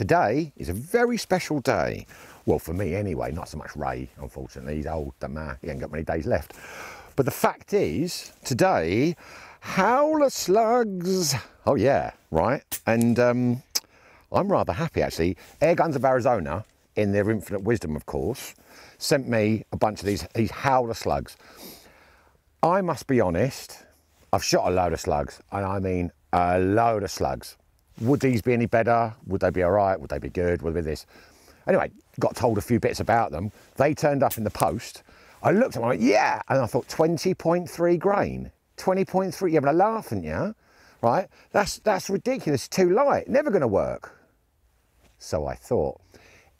today is a very special day. Well, for me anyway, not so much Ray, unfortunately. He's old, the man. He ain't got many days left. But the fact is, today, howler slugs. Oh, yeah, right. And um, I'm rather happy actually. Air Guns of Arizona, in their infinite wisdom, of course, sent me a bunch of these, these howler slugs. I must be honest, I've shot a load of slugs, and I mean a load of slugs. Would these be any better? Would they be all right? Would they be good? Would they be this? Anyway, got told a few bits about them. They turned up in the post. I looked at them, I went, yeah, and I thought 20.3 grain. 20.3, you're having a laugh, aren't you? Right? That's, that's ridiculous, too light, never gonna work. So I thought.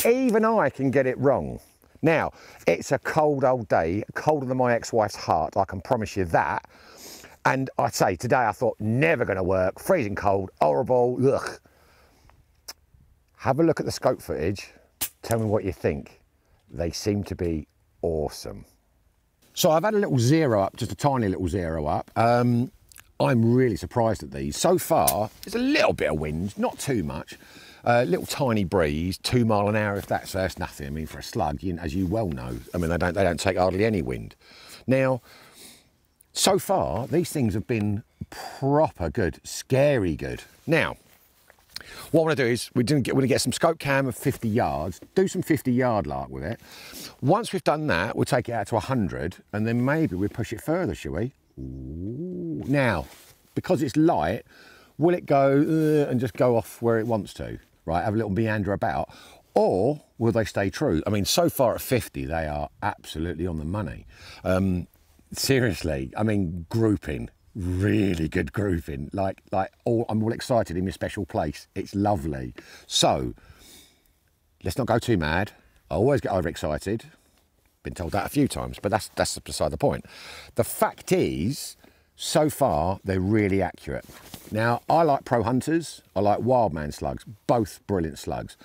Even I can get it wrong. Now, it's a cold old day, colder than my ex-wife's heart, I can promise you that. And I say, today I thought, never gonna work, freezing cold, horrible, ugh. Have a look at the scope footage, tell me what you think. They seem to be awesome. So I've had a little zero up, just a tiny little zero up. Um, I'm really surprised at these. So far, there's a little bit of wind, not too much. A uh, little tiny breeze, two mile an hour. If that's that's nothing. I mean, for a slug, you, as you well know, I mean they don't they don't take hardly any wind. Now, so far these things have been proper good, scary good. Now, what I want to do is we're going to get some scope cam of 50 yards, do some 50 yard lark with it. Once we've done that, we'll take it out to 100 and then maybe we'll push it further, shall we? Ooh. Now, because it's light, will it go uh, and just go off where it wants to? right? Have a little meander about. Or will they stay true? I mean, so far at 50, they are absolutely on the money. Um, seriously, I mean, grouping, really good grouping. Like, like all, I'm all excited in my special place. It's lovely. So, let's not go too mad. I always get overexcited. Been told that a few times, but that's that's beside the point. The fact is, so far, they're really accurate. Now, I like Pro Hunters, I like Wildman slugs, both brilliant slugs.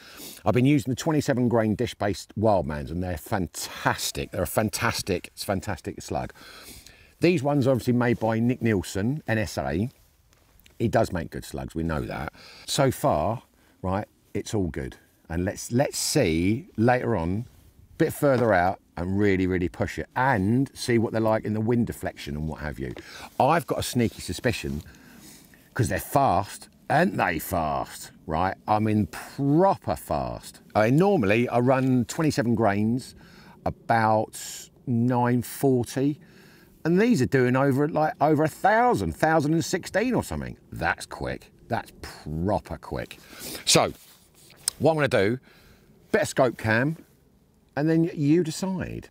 I've been using the 27 grain dish-based Wildmans and they're fantastic. They're a fantastic, it's fantastic slug. These ones are obviously made by Nick Nielsen, NSA. He does make good slugs, we know that. So far, right, it's all good. And let's let's see later on, a bit further out, and really, really push it and see what they're like in the wind deflection and what have you. I've got a sneaky suspicion because they're fast, aren't they fast, right? I mean, proper fast. I mean, normally I run 27 grains, about 940, and these are doing over like over a thousand, 1016 or something. That's quick. That's proper quick. So, what I'm gonna do, bit of scope cam, and then you decide.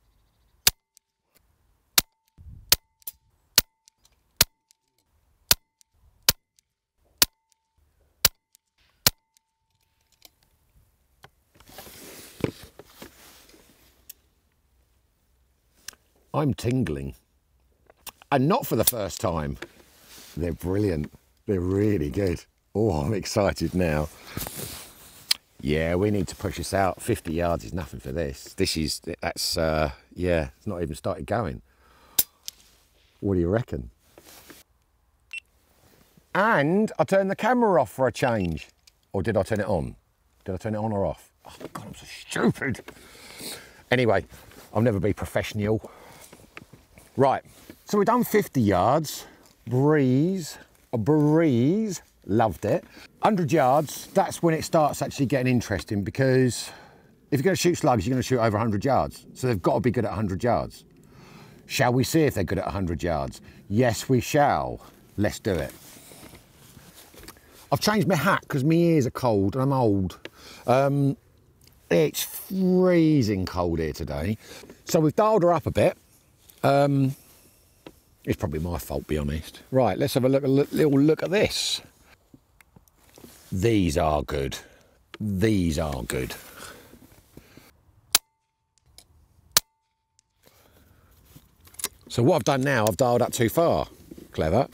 I'm tingling. And not for the first time. They're brilliant. They're really good. Oh, I'm excited now. Yeah, we need to push this out. 50 yards is nothing for this. This is, that's, uh, yeah, it's not even started going. What do you reckon? And I turned the camera off for a change. Or did I turn it on? Did I turn it on or off? Oh God, I'm so stupid. Anyway, I'll never be professional. Right, so we've done 50 yards. Breeze, a breeze loved it. 100 yards, that's when it starts actually getting interesting because if you're going to shoot slugs, you're going to shoot over 100 yards. So they've got to be good at 100 yards. Shall we see if they're good at 100 yards? Yes, we shall. Let's do it. I've changed my hat because my ears are cold and I'm old. Um, it's freezing cold here today. So we've dialed her up a bit. Um, it's probably my fault, be honest. Right, let's have a look, a little look at this. These are good. These are good. So what I've done now, I've dialed up too far. Clever.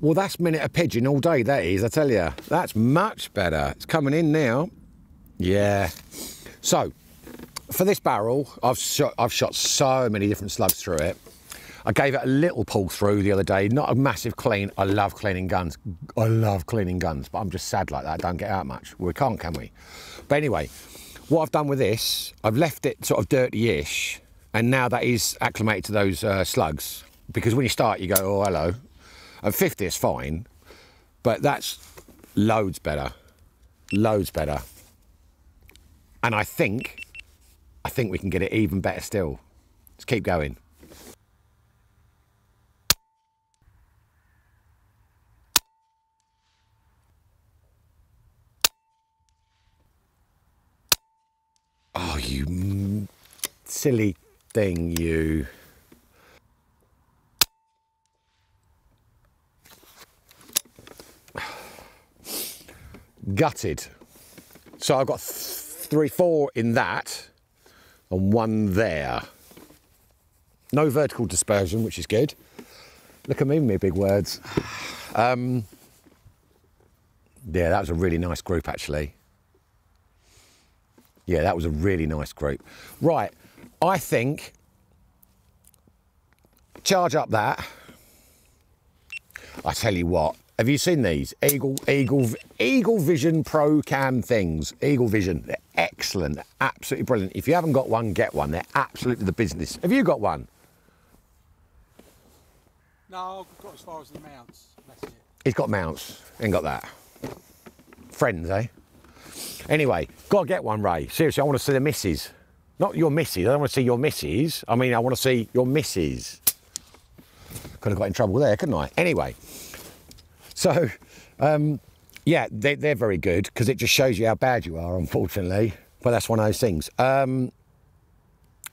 Well, that's minute a pigeon all day, that is, I tell you. That's much better. It's coming in now. Yeah. So, for this barrel, I've shot, I've shot so many different slugs through it. I gave it a little pull through the other day, not a massive clean. I love cleaning guns. I love cleaning guns, but I'm just sad like that. I don't get out much. We can't, can we? But anyway, what I've done with this, I've left it sort of dirty-ish, and now that is acclimated to those uh, slugs. Because when you start, you go, oh, hello. At 50, is fine, but that's loads better. Loads better. And I think, I think we can get it even better still. Let's keep going. Oh, you silly thing, you. Gutted. So I've got th three, four in that and one there. No vertical dispersion, which is good. Look at me, me big words. Um, yeah, that was a really nice group, actually. Yeah, that was a really nice group. Right, I think charge up that. I tell you what, have you seen these Eagle Eagle Eagle Vision Pro Cam things? Eagle Vision, they're excellent, they're absolutely brilliant. If you haven't got one, get one. They're absolutely the business. Have you got one? No, I've got as far as the mounts. That's it. He's got mounts. Ain't got that. Friends, eh? Anyway, gotta get one, Ray. Seriously, I want to see the misses. Not your missus. I don't want to see your missus. I mean, I want to see your missus. Could have got in trouble there, couldn't I? Anyway, so um, yeah, they, they're very good because it just shows you how bad you are, unfortunately. But that's one of those things. Um,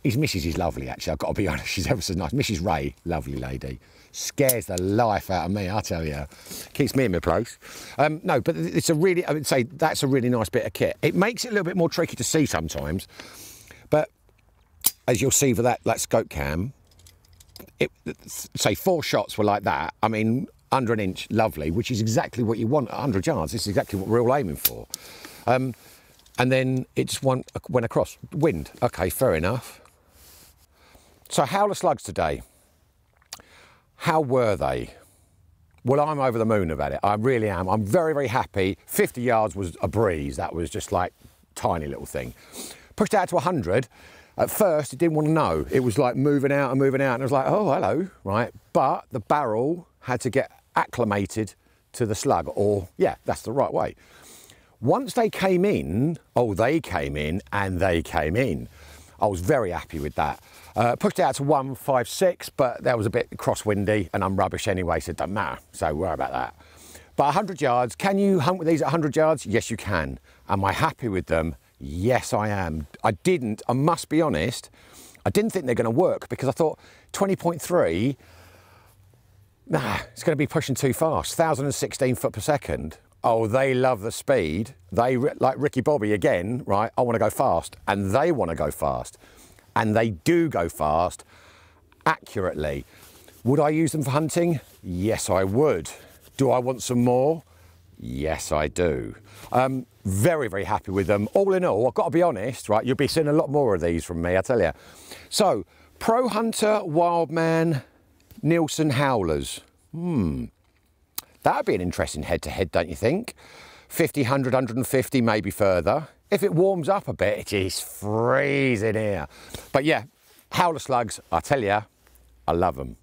his missus is lovely, actually. I've got to be honest. She's ever so nice. Mrs. Ray, lovely lady. Scares the life out of me, I tell you. Keeps me in my place. Um, no, but it's a really, I would say that's a really nice bit of kit. It makes it a little bit more tricky to see sometimes. But as you'll see for that, that scope cam, it, say four shots were like that. I mean, under an inch, lovely, which is exactly what you want at 100 yards. This is exactly what we're all aiming for. Um, and then it just went, went across. Wind, okay, fair enough. So howler slugs today. How were they? Well, I'm over the moon about it. I really am. I'm very, very happy. 50 yards was a breeze. That was just like tiny little thing. Pushed out to 100. At first, it didn't want to know. It was like moving out and moving out, and I was like, oh, hello, right? But the barrel had to get acclimated to the slug, or yeah, that's the right way. Once they came in, oh, they came in and they came in. I was very happy with that. Uh, pushed it out to 156, but that was a bit crosswindy and I'm rubbish anyway, so it doesn't matter. So worry about that. But 100 yards, can you hunt with these at 100 yards? Yes, you can. Am I happy with them? Yes, I am. I didn't, I must be honest, I didn't think they're going to work because I thought 20.3, nah, it's going to be pushing too fast. 1,016 foot per second. Oh, they love the speed. They, like Ricky Bobby again, right? I want to go fast. And they want to go fast. And they do go fast accurately. Would I use them for hunting? Yes, I would. Do I want some more? Yes, I do. Um, very, very happy with them. All in all, I've got to be honest, right? You'll be seeing a lot more of these from me, I tell you. So, Pro Hunter, Wildman, Nielsen Howlers. Hmm. That'd be an interesting head to head, don't you think? 50, 100, 150, maybe further. If it warms up a bit, it is freezing here. But yeah, howler slugs, I tell you, I love them.